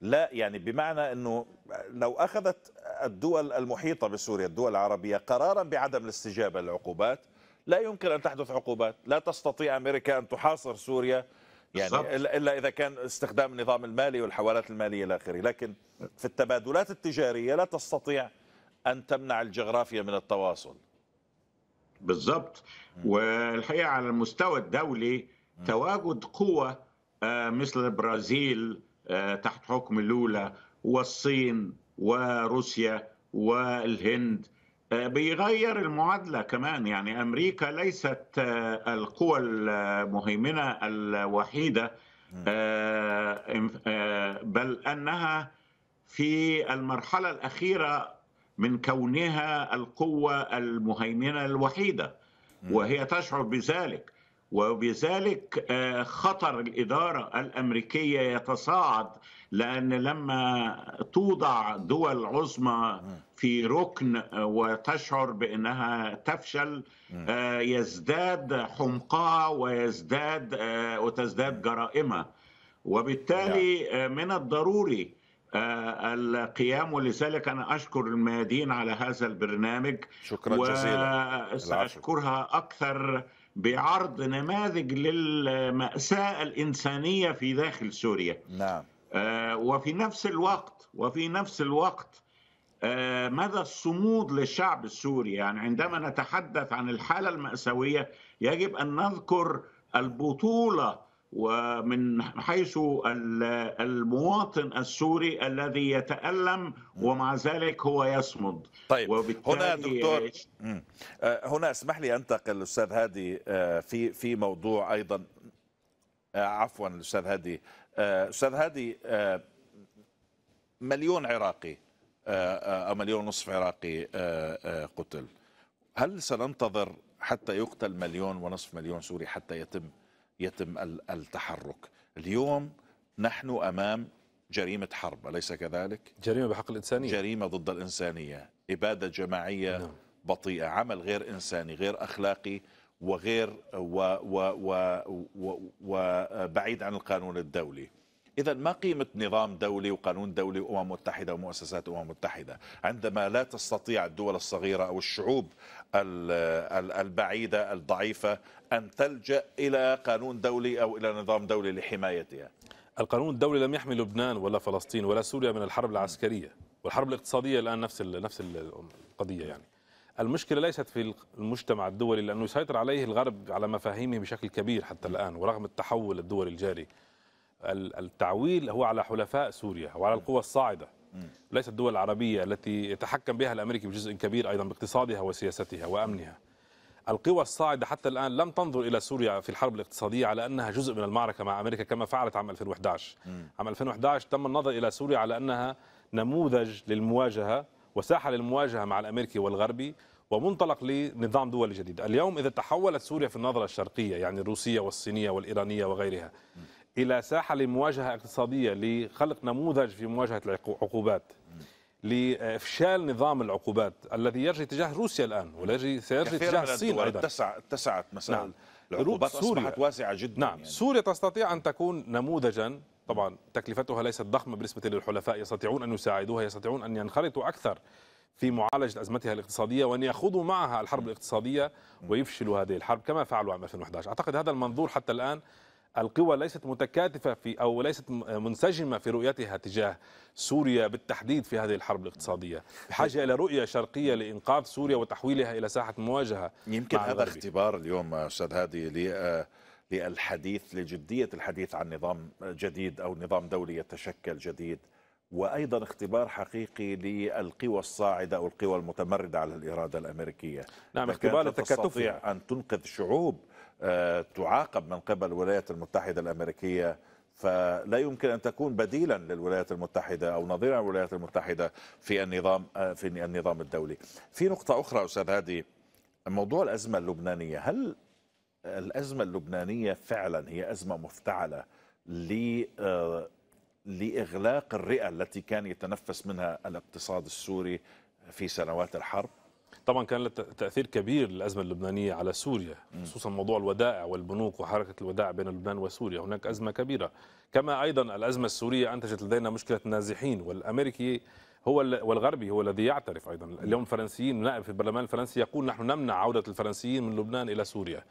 لا يعني بمعنى إنه لو أخذت الدول المحيطة بسوريا الدول العربية قرارا بعدم الاستجابة للعقوبات لا يمكن أن تحدث عقوبات. لا تستطيع أمريكا أن تحاصر سوريا يعني. الا إذا كان استخدام النظام المالي والحوالات المالية إلى آخره. لكن في التبادلات التجارية لا تستطيع أن تمنع الجغرافيا من التواصل. بالضبط. والحقيقة على المستوى الدولي تواجد قوة آه، مثل البرازيل تحت حكم لولا والصين وروسيا والهند. آه، بيغير المعادلة كمان. يعني أمريكا ليست آه، القوى المهيمنة الوحيدة بل أنها في المرحلة الأخيرة من كونها القوة المهيمنة الوحيدة وهي تشعر بذلك. وبذلك آه، خطر الإدارة الأمريكية يتصاعد لأن لما توضع دول عظمى في ركن وتشعر بأنها تفشل آه، يزداد حمقها ويزداد آه، وتزداد جرائمها وبالتالي نعم. من الضروري القيام ولذلك أنا أشكر الميادين على هذا البرنامج. شكرا جزيلا. وسأشكرها أكثر بعرض نماذج للمأساة الإنسانية في داخل سوريا. نعم. آه وفي نفس الوقت وفي نفس الوقت آه مدى الصمود للشعب السوري. يعني عندما نتحدث عن الحالة المأساوية يجب أن نذكر البطولة ومن حيث المواطن السوري الذي يتألم ومع ذلك هو يصمد. طيب هنا دكتور آه، هنا اسمح لي أنتقل أستاذ هادي آه، في في موضوع أيضا آه، عفوا الاستاذ هادي. أستاذ هادي مليون عراقي أو مليون ونصف عراقي قتل. هل سننتظر حتى يقتل مليون ونصف مليون سوري حتى يتم يتم التحرك. اليوم نحن أمام جريمة حرب أليس كذلك؟ جريمة بحق الإنسانية. جريمة ضد الإنسانية. إبادة جماعية نعم. بطيئة عمل غير إنساني غير أخلاقي وغير وبعيد عن القانون الدولي. إذا ما قيمة نظام دولي وقانون دولي وأمم متحدة ومؤسسات أمم متحدة؟ عندما لا تستطيع الدول الصغيرة أو الشعوب البعيدة الضعيفة أن تلجأ إلى قانون دولي أو إلى نظام دولي لحمايتها. القانون الدولي لم يحمي لبنان ولا فلسطين ولا سوريا من الحرب العسكرية والحرب الاقتصادية الآن نفس نفس القضية يعني. المشكلة ليست في المجتمع الدولي لأنه يسيطر عليه الغرب على مفاهيمه بشكل كبير حتى الآن ورغم التحول الدولي الجاري. التعويل هو على حلفاء سوريا وعلى القوى الصاعدة. ليست الدول العربية التي يتحكم بها الأمريكي بجزء كبير أيضا باقتصادها وسياستها وأمنها. القوى الصاعدة حتى الآن لم تنظر إلى سوريا في الحرب الاقتصادية على أنها جزء من المعركة مع أمريكا كما فعلت عام 2011 عام 2011 تم النظر إلى سوريا على أنها نموذج للمواجهة وساحة للمواجهة مع الأمريكي والغربي ومنطلق لنظام دولي جديد. اليوم إذا تحولت سوريا في النظرة الشرقية يعني الروسية والصينية والإيرانية وغيرها إلى ساحة لمواجهة اقتصادية لخلق نموذج في مواجهة العقوبات. لإفشال نظام العقوبات الذي يجري تجاه روسيا الآن ويجري سيجري تجاه الصين أيضا. اتسعت مسائل نعم. العقوبات أصبحت واسعة جدا نعم. يعني. سوريا تستطيع أن تكون نموذجا. طبعا تكلفتها ليست ضخمة بالنسبة للحلفاء يستطيعون أن يساعدوها يستطيعون أن ينخرطوا أكثر في معالجة أزمتها الاقتصادية وأن يخوضوا معها الحرب الاقتصادية ويفشلوا هذه الحرب كما فعلوا عام 2011 أعتقد هذا المنظور حتى الآن القوى ليست متكاتفة في أو ليست منسجمة في رؤيتها تجاه سوريا بالتحديد في هذه الحرب الاقتصادية. بحاجة إلى رؤية شرقية لإنقاذ سوريا وتحويلها إلى ساحة مواجهة يمكن هذا اختبار اليوم أستاذ هادي للحديث لجدية الحديث عن نظام جديد أو نظام دولي يتشكل جديد وأيضا اختبار حقيقي للقوى الصاعدة أو القوى المتمردة على الإرادة الأمريكية. نعم اختبار التكاتف تستطيع أن تنقذ شعوب آه، تعاقب من قبل الولايات المتحدة الأمريكية فلا يمكن أن تكون بديلا للولايات المتحدة أو نظيرا للولايات المتحدة في النظام آه، في النظام الدولي. في نقطة أخرى أستاذ هادي موضوع الأزمة اللبنانية، هل الأزمة اللبنانية فعلا هي أزمة مفتعلة ل آه، لإغلاق الرئة التي كان يتنفس منها الاقتصاد السوري في سنوات الحرب؟ طبعا كان له تأثير كبير للأزمة اللبنانية على سوريا خصوصا موضوع الودائع والبنوك وحركة الودائع بين لبنان وسوريا. هناك أزمة كبيرة. كما أيضا الأزمة السورية أنتجت لدينا مشكلة النازحين والأمريكي هو والغربي هو الذي يعترف أيضا. اليوم الفرنسيين نائب في البرلمان الفرنسي يقول نحن نمنع عودة الفرنسيين من لبنان إلى سوريا.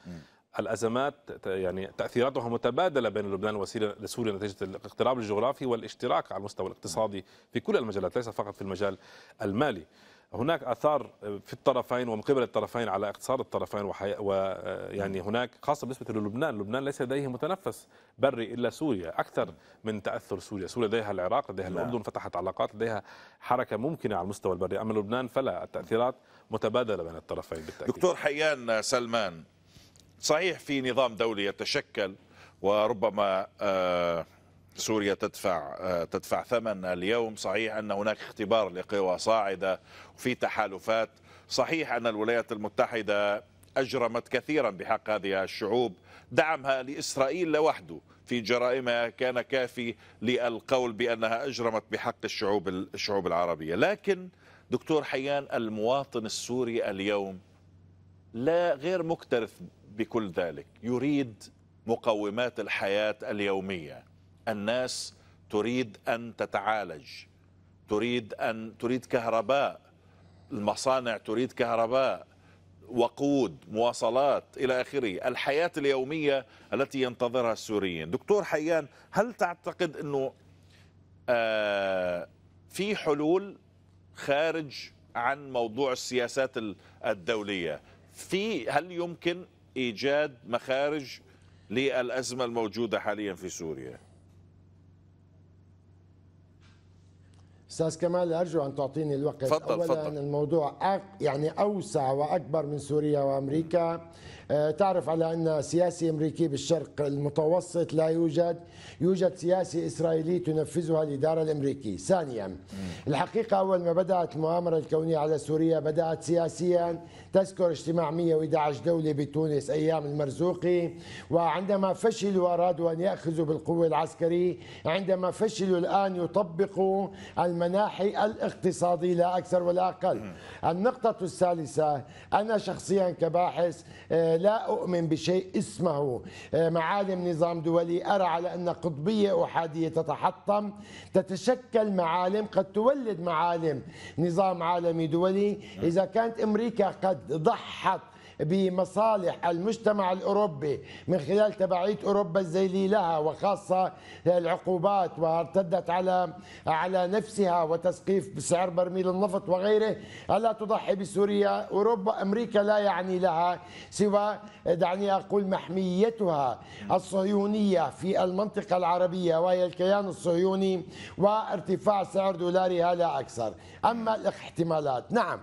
الأزمات يعني تأثيراتها متبادلة بين لبنان وسوريا نتيجة الاقتراب الجغرافي والاشتراك على المستوى الاقتصادي في كل المجالات ليس فقط في المجال المالي. هناك آثار في الطرفين ومن قبل الطرفين على اقتصاد الطرفين ويعني هناك خاصة بالنسبة للبنان، لبنان ليس لديه متنفس بري إلا سوريا أكثر من تأثر سوريا، سوريا لديها العراق، لديها نعم. الأردن فتحت علاقات، لديها حركة ممكنة على المستوى البري، أما لبنان فلا التأثيرات متبادلة بين الطرفين بالتأكيد. دكتور حيان سلمان صحيح في نظام دولي يتشكل وربما آه سوريا تدفع آه، تدفع ثمن اليوم. صحيح أن هناك اختبار لقوى صاعدة وفي تحالفات. صحيح أن الولايات المتحدة أجرمت كثيرا بحق هذه الشعوب. دعمها لإسرائيل لوحده في جرائمها كان كافي للقول بأنها أجرمت بحق الشعوب الشعوب العربية. لكن دكتور حيان المواطن السوري اليوم لا غير مكترث بكل ذلك. يريد مقومات الحياة اليومية. الناس تريد أن تتعالج تريد أن تريد كهرباء المصانع تريد كهرباء وقود مواصلات إلى آخره الحياة اليومية التي ينتظرها السوريين. دكتور حيان هل تعتقد إنه آه في حلول خارج عن موضوع السياسات الدولية؟ في هل يمكن إيجاد مخارج للأزمة الموجودة حاليا في سوريا؟ أستاذ كمال أرجو أن تعطيني الوقت فضل اولا فضل. الموضوع يعني أوسع وأكبر من سوريا وأمريكا تعرف على أن سياسي أمريكي بالشرق المتوسط لا يوجد يوجد سياسي إسرائيلي تنفذها الإدارة الأمريكية. ثانيا الحقيقة أول ما بدأت المؤامرة الكونية على سوريا بدأت سياسيا تذكر اجتماع 111 دولة بتونس أيام المرزوقي وعندما فشلوا أرادوا أن يأخذوا بالقوة العسكرية عندما فشلوا الآن يطبقوا المناحي الاقتصادي لا أكثر ولا أقل. النقطة الثالثة أنا شخصيا كباحث آه، لا أؤمن بشيء اسمه. آه، معالم نظام دولي أرى على أن قطبية أحادية تتحطم. تتشكل معالم قد تولد معالم. نظام عالمي دولي إذا كانت أمريكا قد ضحت بمصالح المجتمع الأوروبي من خلال تبعية أوروبا الزيلي لها وخاصة العقوبات وارتدت على على نفسها وتسقيف بسعر برميل النفط وغيره. ألا تضحي بسوريا؟ أوروبا أمريكا لا يعني لها سوى. دعني أقول محميتها الصهيونية في المنطقة العربية وهي الكيان الصهيوني وارتفاع سعر دولارها لا أكثر. أما الاحتمالات نعم.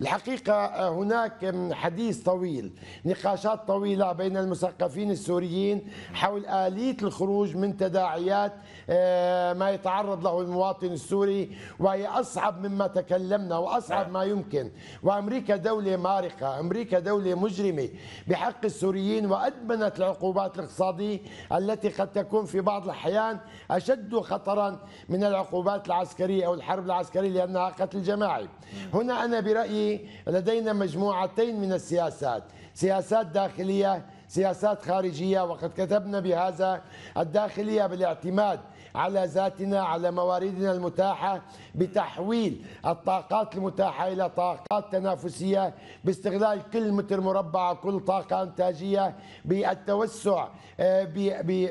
الحقيقة هناك حديث طويل نقاشات طويلة بين المثقفين السوريين حول آلية الخروج من تداعيات آه، ما يتعرض له المواطن السوري وهي أصعب مما تكلمنا وأصعب ما يمكن. وأمريكا دولة مارقة أمريكا دولة مجرمة بحق السوريين وأدمنت العقوبات الاقتصادية التي قد تكون في بعض الأحيان أشد خطرا من العقوبات العسكرية أو الحرب العسكرية لأنها قتل جماعي. هنا أنا برأيي لدينا مجموعتين من السياسات. سياسات داخلية سياسات خارجية وقد كتبنا بهذا الداخلية بالاعتماد على ذاتنا على مواردنا المتاحة بتحويل الطاقات المتاحة إلى طاقات تنافسية باستغلال كل متر مربع كل طاقة إنتاجية بالتوسع آه،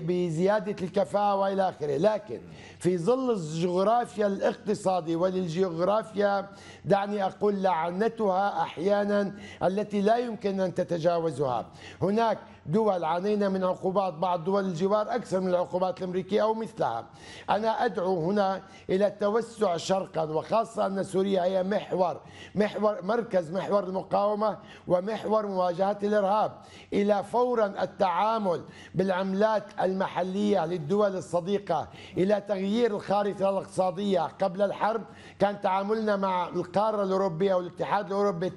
بزيادة الكفاءة وإلى آخره. لكن في ظل الجغرافيا الاقتصادي وللجغرافيا دعني أقول لعنتها أحيانا التي لا يمكن أن تتجاوزها. هناك دول عانينا من عقوبات بعض دول الجوار أكثر من العقوبات الأمريكية أو مثلها. أنا أدعو هنا إلى التوسع شرقا وخاصة أن سوريا هي محور محور مركز محور المقاومة ومحور مواجهة الإرهاب. إلى فورا التعامل بالعملات المحلية للدول الصديقة إلى تغيير الخارطة الاقتصادية قبل الحرب كان تعاملنا مع القارة الأوروبية والاتحاد الأوروبي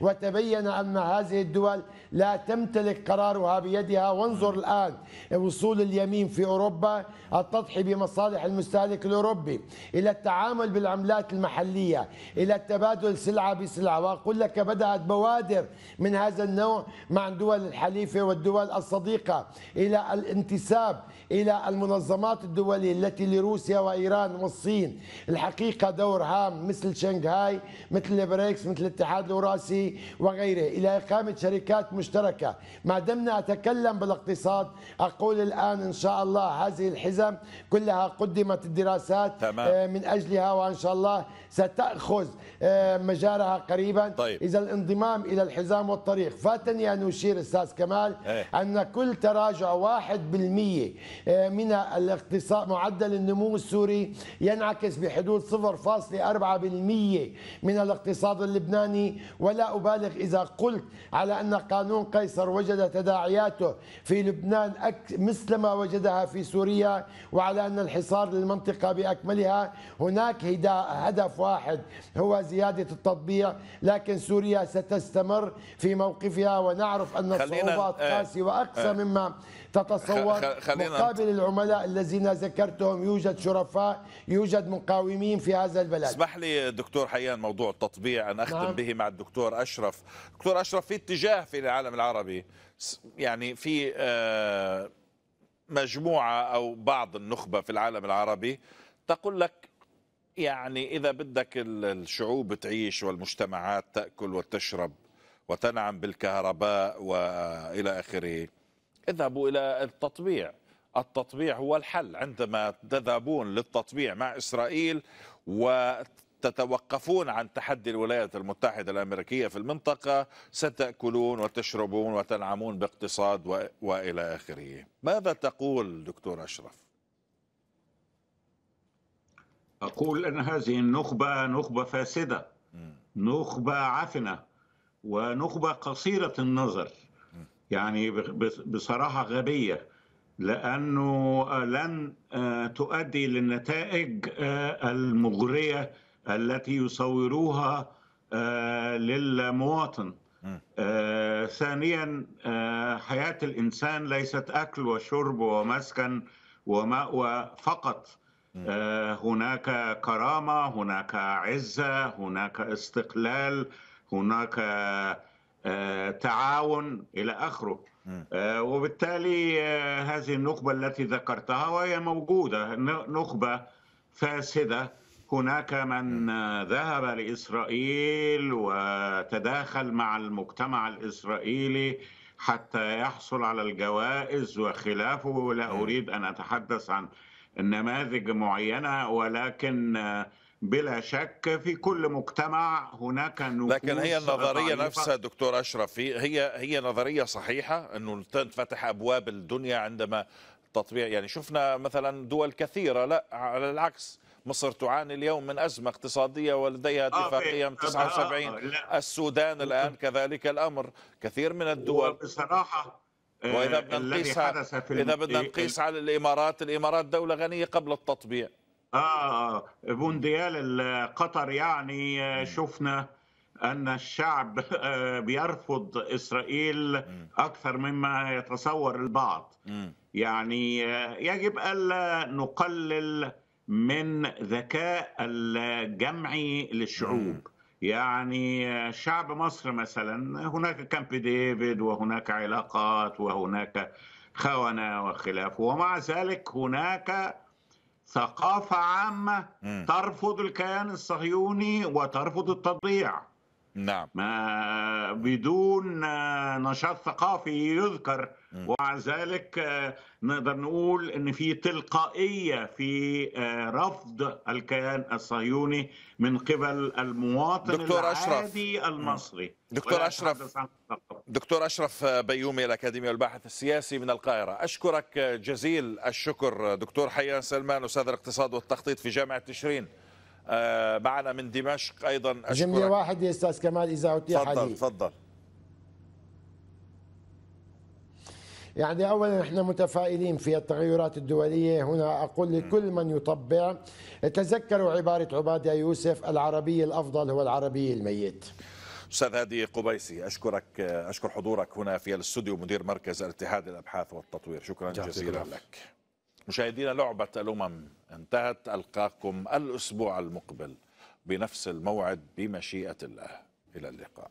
52% وتبين أن هذه الدول لا تمتلك قرارها بيدها. وانظر الآن وصول اليمين في أوروبا التضحي بمصالح المستهلك الأوروبي إلى التعامل بالعملات المحلية إلى التبادل سلعة بسلعة. وأقول لك بدأت بوادر من هذا النوع مع الدول الحليفة والدول الصديقة إلى الانتساب إلى المنظمات الدولية التي لروسيا وإيران والصين. الحقيقة دور هام مثل شنغهاي مثل البريكس مثل الاتحاد الأوراسي وغيره. إلى إقامة شركات مشتركة ما دمنا أتكلم بالاقتصاد أقول الآن إن شاء الله هذه الحزم كلها قدمت الدراسات تمام. آه، من أجلها وإن شاء الله ستأخذ آه، مجارها قريبا طيب. إذا الانضمام إلى الحزام والطريق فاتني أن أشير أستاذ كمال إيه. أن كل تراجع واحد بالمية آه، من الاقتصاد معدل النمو السوري ينعكس بحدود 0.4% من الاقتصاد اللبناني ولا أبالغ إذا قلت على أن قانون قيصر وجد تداعياته في لبنان مثل ما وجدها في سوريا وعلى أن الحصار للمنطقة بأكملها هناك هدف واحد هو زيادة التطبيع لكن سوريا ستستمر في موقفها ونعرف أن الصعوبات آه، قاسية وأقسى آه. مما تتصور مقابل العملاء الذين ذكرتهم يوجد شرفاء يوجد مقاومين في هذا البلد اسمح لي دكتور حيان موضوع التطبيع أن أختم نعم. به مع الدكتور أشرف دكتور أشرف في اتجاه في العالم العربي يعني في آه، مجموعة أو بعض النخبة في العالم العربي تقول لك يعني إذا بدك الشعوب تعيش والمجتمعات تأكل وتشرب وتنعم بالكهرباء وإلى آخره اذهبوا إلى التطبيع. التطبيع هو الحل. عندما تذهبون للتطبيع مع إسرائيل وتتوقفون عن تحدي الولايات المتحدة الأمريكية في المنطقة ستأكلون وتشربون وتنعمون باقتصاد وإلى آخره. ماذا تقول دكتور أشرف؟ أقول أن هذه النخبة نخبة فاسدة نخبة عفنة ونخبة قصيرة النظر. يعني بصراحة غبية لأنه لن آه، تؤدي للنتائج آه، المغرية التي يصوروها آه، للمواطن. ثانيا حياة الإنسان ليست أكل وشرب ومسكن ومأوى فقط. هناك كرامة هناك عزة هناك استقلال هناك تعاون إلى آخره. آه، وبالتالي آه، هذه النخبة التي ذكرتها وهي موجودة نخبة فاسدة. هناك من ذهب لإسرائيل وتداخل مع المجتمع الإسرائيلي حتى يحصل على الجوائز وخلافه لا أريد أن أتحدث عن نماذج معينة ولكن بلا شك في كل مجتمع هناك نفوس لكن هي النظرية نفسها دكتور أشرف هي هي نظرية صحيحة أنه تنفتح أبواب الدنيا عندما تطبيع. يعني شفنا مثلا دول كثيرة لا على العكس مصر تعاني اليوم من أزمة اقتصادية ولديها آه، اتفاقية من 79 آه، السودان الآن كذلك الأمر. كثير من الدول بصراحة وإذا بدنا نقيسها إذا بدنا نقيس على الإمارات الإمارات دولة غنية قبل التطبيع. آه مونديال قطر يعني شفنا أن الشعب بيرفض إسرائيل أكثر مما يتصور البعض. يعني يجب ألا نقلل من ذكاء الجمعي للشعوب. يعني شعب مصر مثلا هناك كامب ديفيد وهناك علاقات وهناك خونة وخلاف. ومع ذلك هناك ثقافة عامة ترفض الكيان الصهيوني وترفض التضييع. نعم. ما بدون نشاط ثقافي يذكر ومع ذلك نقدر نقول إن في تلقائية في رفض الكيان الصهيوني من قبل المواطن دكتور العادي أشرف. المصري. دكتور أشرف. دكتور أشرف بيومي الأكاديمي والباحث السياسي من القاهرة. أشكرك جزيل الشكر دكتور حيان سلمان أستاذ الاقتصاد والتخطيط في جامعة تشرين. آه، معنا من دمشق أيضا جمله واحد يا أستاذ كمال إذا اتيح تفضل تفضل. يعني اولا إحنا متفائلين في التغيرات الدولية. هنا أقول لكل من يطبع تذكروا عبارة عبادة يوسف العربي الأفضل هو العربي الميت. أستاذ هادي قبيسي أشكرك أشكر حضورك هنا في الاستوديو مدير مركز الاتحاد الابحاث والتطوير. شكرا جزيلا لك. مشاهدينا لعبة الأمم انتهت. ألقاكم الأسبوع المقبل بنفس الموعد بمشيئة الله. إلى اللقاء.